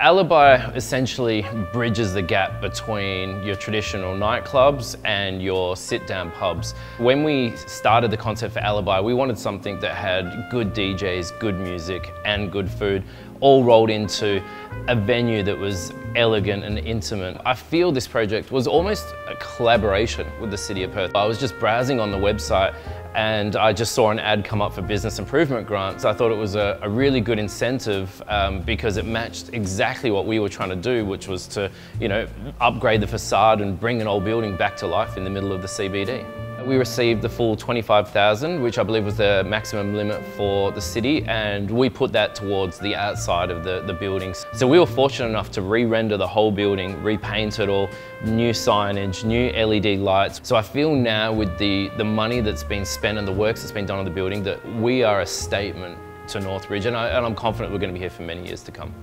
Alibi essentially bridges the gap between your traditional nightclubs and your sit-down pubs. When we started the concept for Alibi, we wanted something that had good DJs, good music and good food, all rolled into a venue that was elegant and intimate. I feel this project was almost a collaboration with the City of Perth. I was just browsing on the website and I just saw an ad come up for business improvement grants. I thought it was a, a really good incentive um, because it matched exactly what we were trying to do, which was to, you know, upgrade the facade and bring an old building back to life in the middle of the CBD. We received the full 25,000, which I believe was the maximum limit for the city, and we put that towards the outside of the, the buildings. So we were fortunate enough to re-render the whole building, repaint it all, new signage, new LED lights. So I feel now with the, the money that's been spent and the works that's been done on the building that we are a statement to Northbridge, and, I, and I'm confident we're going to be here for many years to come.